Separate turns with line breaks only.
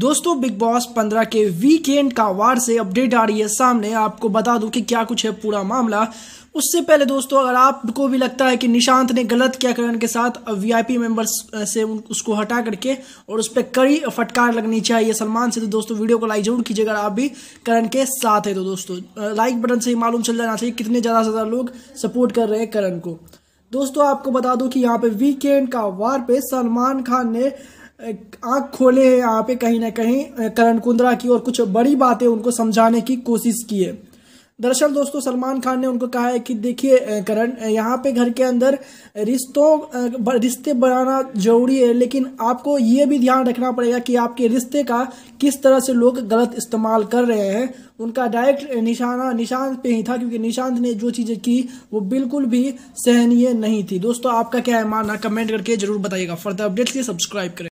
दोस्तों big boss 15 के weekend का वार से अपडेट आ रही है सामने। आपको बता दूँ कि क्या कुछ है पूरा मामला। उससे पहले दोस्तों, अगर आपको भी लगता है कि निशांत ने गलत किया करण के साथ वीआईपी मेंबर्स से उसको हटा करके और उस पर कड़ी फटकार लगनी चाहिए सलमान से तो दोस्तों, वीडियो को लाइक ज़रूर कीजिएगा आप भी करण के साथ है। तो दोस्तों लाइक बटन से ही मालूम चल जाना चाहिए कितने ज़्यादा से ज़्यादा लोग सपोर्ट कर रहे हैं करण को। दोस्तों, आपको बता दूँ कि यहाँ पे वीकेंड का वार पे सलमान खान ने आँख खोले हैं यहाँ पे कहीं ना कहीं करण कुंद्रा की और कुछ बड़ी बातें उनको समझाने की कोशिश की है। दरअसल दोस्तों, सलमान खान ने उनको कहा है कि देखिए करण यहाँ पे घर के अंदर रिश्तों रिश्ते बनाना ज़रूरी है, लेकिन आपको ये भी ध्यान रखना पड़ेगा कि आपके रिश्ते का किस तरह से लोग गलत इस्तेमाल कर रहे हैं। उनका डायरेक्ट निशाना निशांत पे ही था, क्योंकि निशांत ने जो चीज़ें की, वो बिल्कुल भी सहनीय नहीं थी। दोस्तों, आपका क्या है मानना? कमेंट करके ज़रूर बताइएगा। फर्दर अपडेट्स लिए सब्सक्राइब करें।